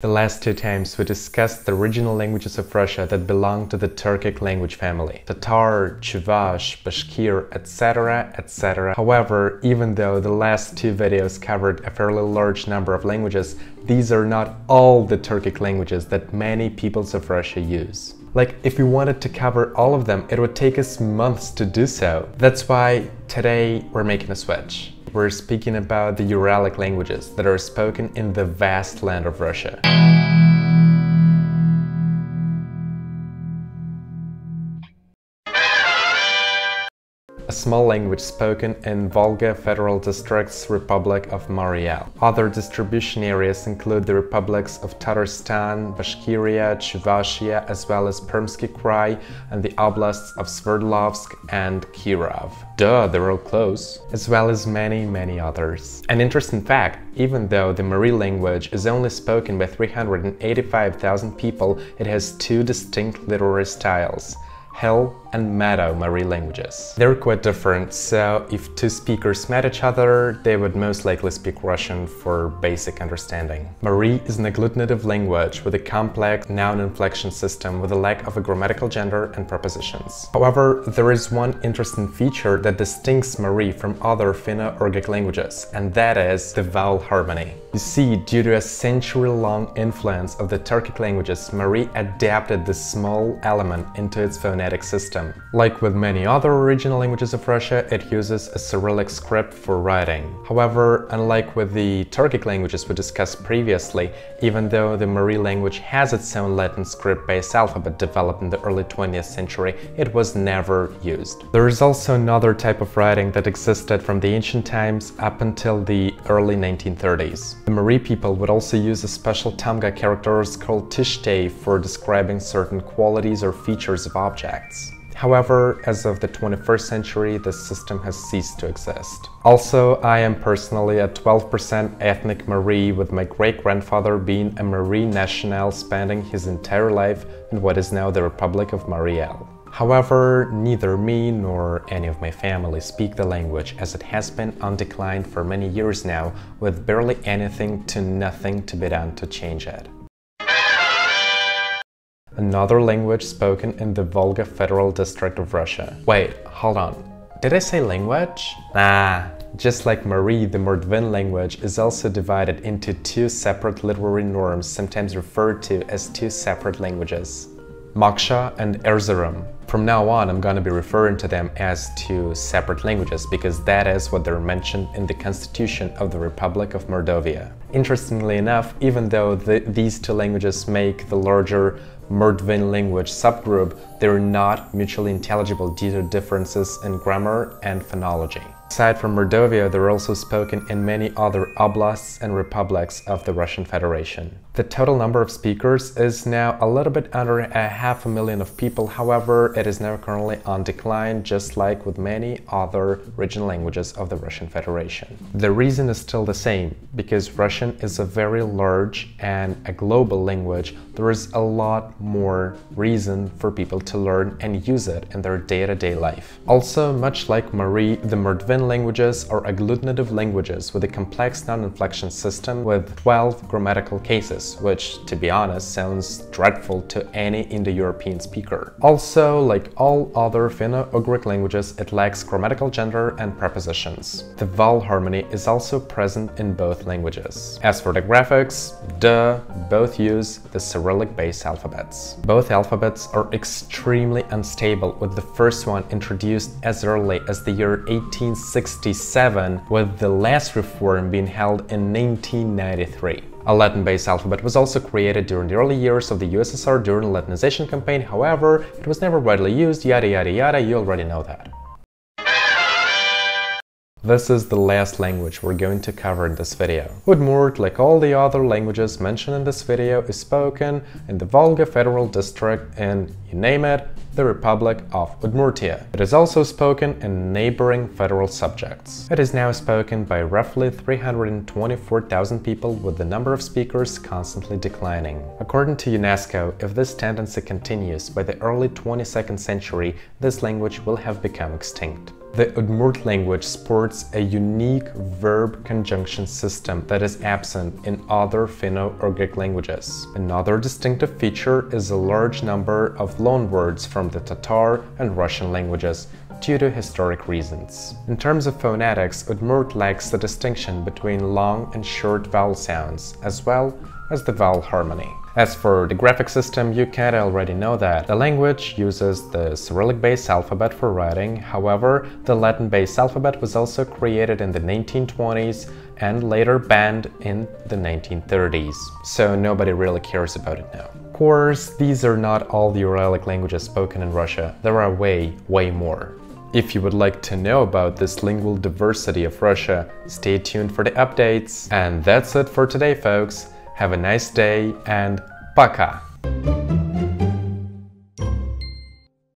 The last two times we discussed the original languages of Russia that belong to the Turkic language family. Tatar, Chuvash, Bashkir, etc, etc. However, even though the last two videos covered a fairly large number of languages, these are not all the Turkic languages that many peoples of Russia use. Like, if we wanted to cover all of them, it would take us months to do so. That's why today we're making a switch. We're speaking about the Uralic languages that are spoken in the vast land of Russia. A small language spoken in Volga Federal District's Republic of Mari El. Other distribution areas include the republics of Tatarstan, Bashkiria, Chuvashia, as well as Permsky Krai and the oblasts of Sverdlovsk and Kirov. Duh, they're all close. As well as many, many others. An interesting fact, even though the Mari language is only spoken by 385,000 people, it has two distinct literary styles. Hill and Meadow Mari languages. They're quite different, so if two speakers met each other, they would most likely speak Russian for basic understanding. Mari is an agglutinative language with a complex noun inflection system with a lack of a grammatical gender and prepositions. However, there is one interesting feature that distincts Mari from other Finno-Ugric languages, and that is the vowel harmony. You see, due to a century-long influence of the Turkic languages, Mari adapted this small element into its phonetic system. Like with many other original languages of Russia, it uses a Cyrillic script for writing. However, unlike with the Turkic languages we discussed previously, even though the Mari language has its own Latin script-based alphabet developed in the early 20th century, it was never used. There is also another type of writing that existed from the ancient times up until the early 1930s. The Mari people would also use a special Tamga characters called tishtay for describing certain qualities or features of objects. However, as of the 21st century, this system has ceased to exist. Also, I am personally a 12% ethnic Mari, with my great-grandfather being a Mari national spending his entire life in what is now the Republic of Mari El. However, neither me nor any of my family speak the language as it has been on decline for many years now, with barely anything to nothing to be done to change it another language spoken in the Volga Federal District of Russia. Wait, hold on. Did I say language? Nah, just like Mari, the Mordvin language is also divided into two separate literary norms, sometimes referred to as two separate languages. Moksha and Erzya. From now on, I'm gonna be referring to them as two separate languages because that is what they're mentioned in the Constitution of the Republic of Mordovia. Interestingly enough, even though the, these two languages make the larger Mordvin language subgroup, they're not mutually intelligible due to differences in grammar and phonology. Aside from Mordovia, they're also spoken in many other oblasts and republics of the Russian Federation. The total number of speakers is now a little bit under a half a million of people, however, it is now currently on decline, just like with many other regional languages of the Russian Federation. The reason is still the same, because Russian is a very large and a global language, there is a lot more reason for people to learn and use it in their day-to-day -day life. Also, much like Mari, the Mordvin languages are agglutinative languages with a complex noun-inflection system with 12 grammatical cases which, to be honest, sounds dreadful to any Indo-European speaker. Also, like all other Finno-Ugric languages, it lacks grammatical gender and prepositions. The vowel harmony is also present in both languages. As for the graphics, duh, both use the Cyrillic-based alphabets. Both alphabets are extremely unstable, with the first one introduced as early as the year 1867, with the last reform being held in 1993. A Latin-based alphabet was also created during the early years of the USSR during the Latinization campaign, however, it was never widely used, yada yada yada, you already know that. This is the last language we're going to cover in this video. Udmurt, like all the other languages mentioned in this video, is spoken in the Volga Federal District in, you name it, the Republic of Udmurtia. It is also spoken in neighboring federal subjects. It is now spoken by roughly 324,000 people with the number of speakers constantly declining. According to UNESCO, if this tendency continues, by the early 22nd century, this language will have become extinct. The Udmurt language sports a unique verb conjunction system that is absent in other Finno-Ugric languages. Another distinctive feature is a large number of loanwords from the Tatar and Russian languages, due to historic reasons. In terms of phonetics, Udmurt lacks the distinction between long and short vowel sounds, as well as the vowel harmony. As for the graphic system, you can't already know that. The language uses the Cyrillic-based alphabet for writing, however, the Latin-based alphabet was also created in the 1920s and later banned in the 1930s, so nobody really cares about it now. Of course, these are not all the Uralic languages spoken in Russia, there are way, way more. If you would like to know about this lingual diversity of Russia, stay tuned for the updates. And that's it for today, folks. Have a nice day and пока!